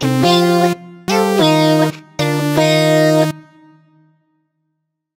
e